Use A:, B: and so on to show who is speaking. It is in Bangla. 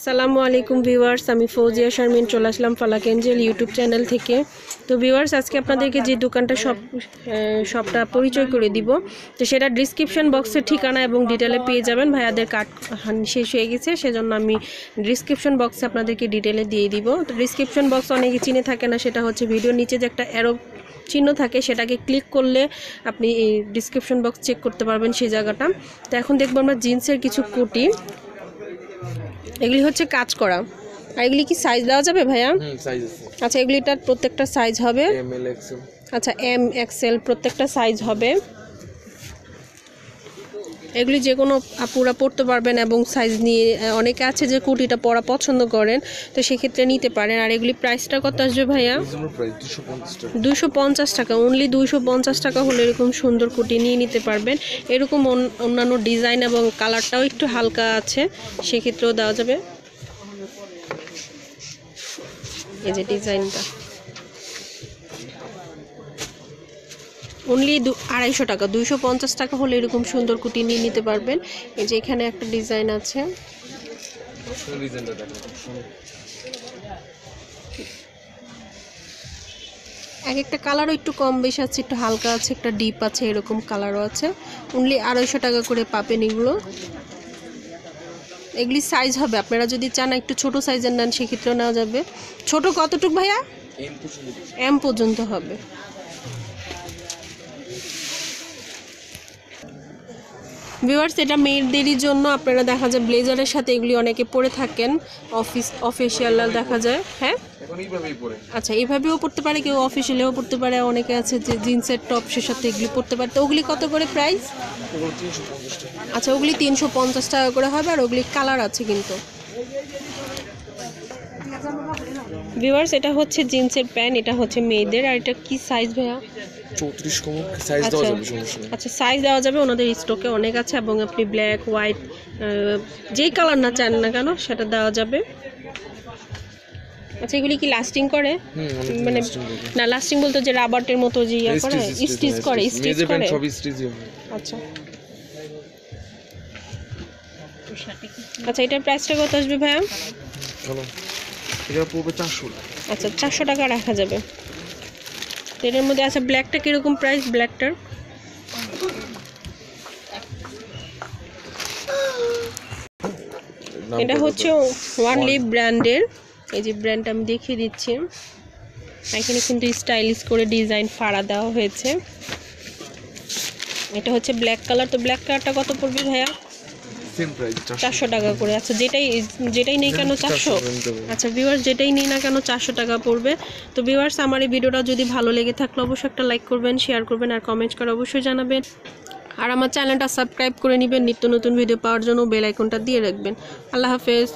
A: আসসালামু আলাইকুম ভিউয়ার্স, আমি ফৌজিয়া শারমিন চলে আসলাম ফালাক এঞ্জেল ইউটিউব চ্যানেল থেকে। তো ভিউয়ার্স, আজকে আপনাদেরকে যে দোকানটা সব সবটা পরিচয় করে দিব, তো সেটা ডিসক্রিপশন বক্সের ঠিকানা এবং ডিটেলে পেয়ে যাবেন। ভাইয়াদের কার্ড শেষ হয়ে গেছে, সেজন্য আমি ডিসক্রিপশন বক্সে আপনাদেরকে ডিটেলে দিয়ে দিব। তো ডিসক্রিপশন বক্স অনেকে চিনে থাকে না, সেটা হচ্ছে ভিডিওর নিচে যে একটা অ্যারো চিহ্ন থাকে, সেটাকে ক্লিক করলে আপনি এই ডিসক্রিপশন বক্স চেক করতে পারবেন সেই জায়গাটা। তো এখন দেখব আমরা জিন্সের কিছু কুটি। এগুলি হচ্ছে কাজ করা। আর এগুলি কি সাইজ দেওয়া যাবে ভাইয়া?
B: হুম সাইজ আছে।
A: আচ্ছা এগুলিটার প্রত্যেকটা সাইজ হবে?
B: এম এল এক্সেল
A: আচ্ছা এম এক্সেল প্রত্যেকটা সাইজ হবে। এগুলি যে কোনো আপুরা পড়তে পারবেন এবং সাইজ নিয়ে অনেকে আছে যে কুর্তিটা পরা পছন্দ করেন তো সেক্ষেত্রে নিতে পারেন। আর এগুলি প্রাইসটা কত আসবে ভাইয়া?
B: রিজনেবল প্রাইস 250 টাকা।
A: দুশো পঞ্চাশ টাকা অনলি দুশো পঞ্চাশ টাকা হলে এরকম সুন্দর কুটি নিয়ে নিতে পারবেন। এরকম অন- অন্যান্য ডিজাইন এবং কালারটাও একটু হালকা আছে সেক্ষেত্রেও দেওয়া যাবে। এই যে ডিজাইনটা অনলি আড়াইশো টাকা, দুইশো পঞ্চাশ টাকা হলে এরকম সুন্দর কুটি নিয়ে নিতে পারবেন। এই যে এখানে একটা ডিজাইন আছে। এক একটা কালারও একটু কম বেশি আছে, একটু হালকা আছে, একটা ডিপ আছে, এরকম কালারও আছে। অনলি আড়াইশো টাকা করে পাবেন এগুলো। এগুলি সাইজ হবে, আপনারা যদি চান একটু ছোট সাইজের নেন, সেক্ষেত্রেও নেওয়া যাবে। ছোট কতটুক ভাইয়া?
B: এম
A: পর্যন্ত হবে। ভিউয়ার্স এটা মেয়েদেরই জন্য আপনারা দেখা যায় ব্লেজারের সাথে এগুলি অনেকে পরে থাকেন। অফিস অফিসিয়াল দেখা যায় হ্যাঁ? আচ্ছা এইভাবেও পড়তে পারে কেউ অফিসিয়ালেও পড়তে পারে অনেকে আছে যে জিন্সের টপ সে সাথে এগুলি পড়তে পারে। তো ওগুলি কত করে প্রাইস
B: ওগুলো 350 টাকা।
A: আচ্ছা ওগুলি তিনশো পঞ্চাশ টাকা করে হবে আর ওগুলি কালার আছে কিন্তু। ভিউয়ার্স এটা হচ্ছে জিন্সের প্যান্ট এটা হচ্ছে মেয়েদের আর এটা কি সাইজ ভাইয়া?
B: 34 কম সাইজ দেওয়া
A: আচ্ছা।
B: যাবে সমস্যা
A: আচ্ছা সাইজ দেওয়া যাবে ওনাদের স্টকে অনেক আছে এবং আপনি ব্ল্যাক হোয়াইট যেই কালার না চান না কেন সেটা দেওয়া যাবে। আচ্ছা এগুলি কি লাস্টিং করে? মানে না লাস্টিং বলতে যে রাবারের মতো যে ইয়া করে স্টিচ করে স্টিচ করে? আচ্ছা। আচ্ছা এটার প্রাইসটা কত আসবে ভাইয়া?
B: এটা পড়বে 400 টাকা।
A: আচ্ছা চারশো টাকা রাখা যাবে। তো এটার মধ্যে আছে ব্ল্যাকটা কীরকম প্রাইস ব্ল্যাকটার এটা হচ্ছে ওয়ান লিভ ব্র্যান্ডের এই যে ব্র্যান্ডটা আমি দেখিয়ে দিচ্ছি। এখানে কিন্তু স্টাইলিশ করে ডিজাইন ফাড়া দেওয়া হয়েছে। এটা হচ্ছে ব্ল্যাক কালার তো ব্ল্যাক কালারটা কত পড়বে ভাইয়া?
B: সেম প্রাইস 400
A: চারশো টাকা করে। আচ্ছা যেটাই যেটাই নেই কেন চারশো
B: নিতে হবে।
A: আচ্ছা ভিউয়ার্স যেটাই নেই না কেন চারশো টাকা পড়বে। তো ভিউয়ার্স আমার এই ভিডিওটা যদি ভালো লেগে থাকলে অবশ্যই একটা লাইক করবেন শেয়ার করবেন আর কমেন্ট করে অবশ্যই জানাবেন। আর আমার চ্যানেলটা সাবস্ক্রাইব করে নেবেন। নিত্য নতুন ভিডিও পাওয়ার জন্য বেল আইকনটা দিয়ে রাখবেন। আল্লাহ হাফেজ।